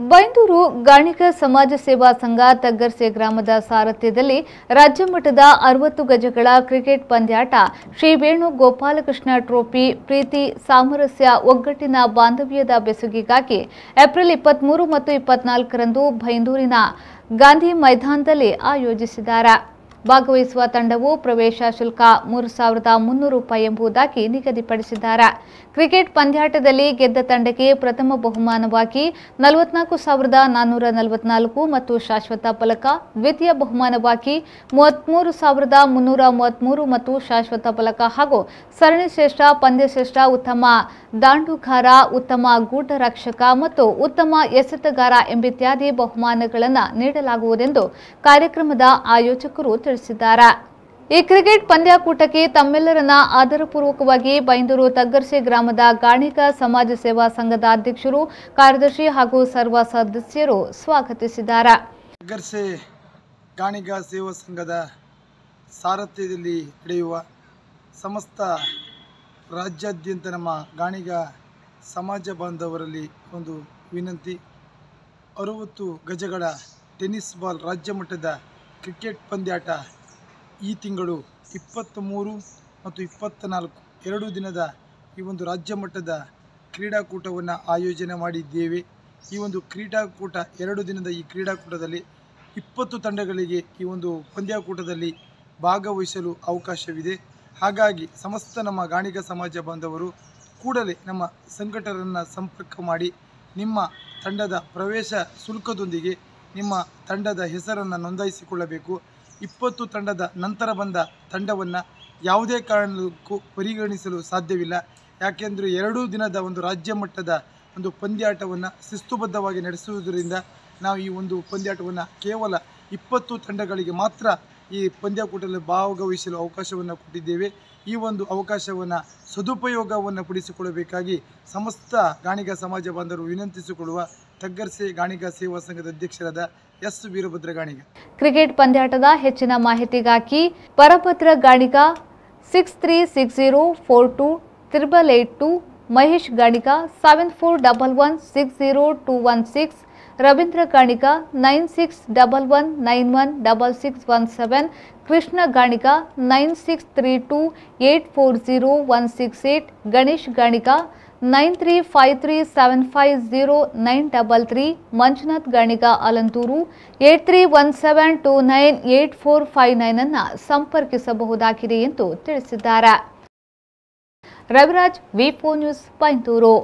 ಬೈಂದೂರು ಗಾಣಿಕ ಸಮಾಜ ಸೇವಾ ಸಂಘ ತಗ್ಗರ್ಸೆ ಗ್ರಾಮದ ಸಾರಥ್ಯದಲ್ಲಿ ರಾಜ್ಯ ಮಟ್ಟದ ಅರವತ್ತು ಗಜಗಳ ಕ್ರಿಕೆಟ್ ಪಂದ್ಯಾಟ. ಶ್ರೀ ವೇಣು ಗೋಪಾಲಕೃಷ್ಣ ಟ್ರೋಫಿ ಪ್ರೀತಿ ಸಾಮರಸ್ಯ ಒಗ್ಗಟ್ಟಿನ ಬಾಂಧವ್ಯದ ಬೆಸುಗಿಗಾಗಿ ಏಪ್ರಿಲ್ ಇಪ್ಪತ್ಮೂರು ಮತ್ತು ಇಪ್ಪತ್ನಾಲ್ಕರಂದು ಬೈಂದೂರಿನ ಗಾಂಧಿ ಮೈದಾನದಲ್ಲಿ ಆಯೋಜಿಸಿದ್ದಾರೆ. ಭಾಗವಹಿಸುವ ತಂಡವು ಪ್ರವೇಶ ಶುಲ್ಕ ಮೂರು ಸಾವಿರದ ಮುನ್ನೂರು ರೂಪಾಯಿ ಎಂಬುದಾಗಿ ನಿಗದಿಪಡಿಸಿದ್ದಾರೆ. ಕ್ರಿಕೆಟ್ ಪಂದ್ಯಾಟದಲ್ಲಿ ಗೆದ್ದ ತಂಡಕ್ಕೆ ಪ್ರಥಮ ಬಹುಮಾನವಾಗಿ ನಲವತ್ನಾಲ್ಕು ಸಾವಿರದ ನಾನ್ನೂರ ನಲವತ್ನಾಲ್ಕು ಮತ್ತು ಶಾಶ್ವತ ಫಲಕ, ದ್ವಿತೀಯ ಬಹುಮಾನವಾಗಿ ಮೂವತ್ಮೂರು ಸಾವಿರದ ಮುನ್ನೂರ ಮೂವತ್ಮೂರು ಮತ್ತು ಶಾಶ್ವತ ಫಲಕ ಹಾಗೂ ಸರಣಿ ಶ್ರೇಷ್ಠ ಪಂದ್ಯಶ್ರೇಷ್ಠ ಉತ್ತಮ ದಾಂಡುಗಾರ ಉತ್ತಮ ಗೂಟ ರಕ್ಷಕ ಮತ್ತು ಉತ್ತಮ ಎಸೆತಗಾರ ಎಂಬಿತ್ಯಾದಿ ಬಹುಮಾನಗಳನ್ನು ನೀಡಲಾಗುವುದೆಂದು ಕಾರ್ಯಕ್ರಮದ ಆಯೋಜಕರು ತಿಳಿಸಿದ್ದಾರೆ. ಈ ಕ್ರಿಕೆಟ್ ಪಂದ್ಯಾಕೂಟಕ್ಕೆ ತಮ್ಮೆಲ್ಲರನ್ನ ಆಧಾರಪೂರ್ವಕವಾಗಿ ಬೈಂದೂರು ತಗ್ಗರ್ಸೆ ಗ್ರಾಮದ ಗಾಣಿಗ ಸಮಾಜ ಸೇವಾ ಸಂಘದ ಅಧ್ಯಕ್ಷರು, ಕಾರ್ಯದರ್ಶಿ ಹಾಗೂ ಸರ್ವ ಸದಸ್ಯರು ಸ್ವಾಗತಿಸಿದ್ದಾರೆ. ತಗ್ಗರ್ಸೆ ಗಾಣಿಗ ಸೇವಾ ಸಂಘದ ಸಾರಥ್ಯದಲ್ಲಿ ನಡೆಯುವ ಸಮಸ್ತ ರಾಜ್ಯಾದ್ಯಂತ ನಮ್ಮ ಗಾಣಿಗ ಸಮಾಜ ಬಾಂಧವರಲ್ಲಿ ಒಂದು ವಿನಂತಿ. ಅರುವತ್ತು ಗಜಗಳ ಟೆನಿಸ್ ಬಾಲ್ ರಾಜ್ಯ ಮಟ್ಟದ ಕ್ರಿಕೆಟ್ ಪಂದ್ಯಾಟ ಈ ತಿಂಗಳು ಇಪ್ಪತ್ತ್ ಮೂರು ಮತ್ತು ಇಪ್ಪತ್ತ ನಾಲ್ಕು ಎರಡು ದಿನದ ಈ ಒಂದು ರಾಜ್ಯ ಮಟ್ಟದ ಕ್ರೀಡಾಕೂಟವನ್ನು ಆಯೋಜನೆ ಮಾಡಿದ್ದೇವೆ. ಈ ಒಂದು ಕ್ರೀಡಾಕೂಟ, ಎರಡು ದಿನದ ಈ ಕ್ರೀಡಾಕೂಟದಲ್ಲಿ ಇಪ್ಪತ್ತು ತಂಡಗಳಿಗೆ ಈ ಒಂದು ಪಂದ್ಯಾಕೂಟದಲ್ಲಿ ಭಾಗವಹಿಸಲು ಅವಕಾಶವಿದೆ. ಹಾಗಾಗಿ ಸಮಸ್ತ ನಮ್ಮ ಗಾಣಿಗ ಸಮಾಜ ಬಾಂಧವರು ಕೂಡಲೇ ನಮ್ಮ ಸಂಘಟಕರನ್ನು ಸಂಪರ್ಕ ಮಾಡಿ ನಿಮ್ಮ ತಂಡದ ಪ್ರವೇಶ ಶುಲ್ಕದೊಂದಿಗೆ ನಿಮ್ಮ ತಂಡದ ಹೆಸರನ್ನು ನೋಂದಾಯಿಸಿಕೊಳ್ಳಬೇಕು. ಇಪ್ಪತ್ತು ತಂಡದ ನಂತರ ಬಂದ ತಂಡವನ್ನು ಯಾವುದೇ ಕಾರಣಕ್ಕೂ ಪರಿಗಣಿಸಲು ಸಾಧ್ಯವಿಲ್ಲ. ಯಾಕೆಂದರೆ ಎರಡೂ ದಿನದ ಒಂದು ರಾಜ್ಯ ಮಟ್ಟದ ಒಂದು ಪಂದ್ಯಾಟವನ್ನು ಶಿಸ್ತುಬದ್ಧವಾಗಿ ನಡೆಸುವುದರಿಂದ ನಾವು ಈ ಒಂದು ಪಂದ್ಯಾಟವನ್ನು ಕೇವಲ ಇಪ್ಪತ್ತು ತಂಡಗಳಿಗೆ ಮಾತ್ರ ಈ ಪಂದ್ಯಕೂಟದಲ್ಲಿ ಭಾಗವಹಿಸಲು ಅವಕಾಶವನ್ನು ಕೊಟ್ಟಿದ್ದೇವೆ. ಈ ಒಂದು ಅವಕಾಶವನ್ನು ಸದುಪಯೋಗವನ್ನು ಪಡಿಸಿಕೊಳ್ಳಬೇಕಾಗಿ ಸಮಸ್ತ ಗಾಣಿಗ ಸಮಾಜ ಬಾಂಧವರು ವಿನಂತಿಸಿಕೊಳ್ಳುವ ತಗ್ಗರ್ಸೆ ಗಾಣಿಗ ಸೇವಾ ಸಂಘದ ಅಧ್ಯಕ್ಷರಾದ ಎಸ್ ವೀರಭದ್ರ ಗಾಣಿಗ. ಕ್ರಿಕೆಟ್ ಪಂದ್ಯಾಟದ ಹೆಚ್ಚಿನ ಮಾಹಿತಿಗಾಗಿ ಪರಪತ್ರ Ganiga six three six zero four two triple eight two Mahesh Ganiga seven four double one six zero two one six Ravindra Ganiga nine six double one nine one double six one seven, Krishna Ganiga nine six three two eight four zero one six eight, Ganesh Ganiga nine three five three seven five zero nine double three, Manjunath Ganiga Alanthur eight three one seven two nine eight four five nine ಅನ್ನು ಸಂಪರ್ಕಿಸಬಹುದಾಗಿದೆ ಎಂದು ತಿಳಿಸಿದ್ದಾರೆ. ರವಿರಾಜ್ ವಿಪೋ news, ಪೈಂತೂರು.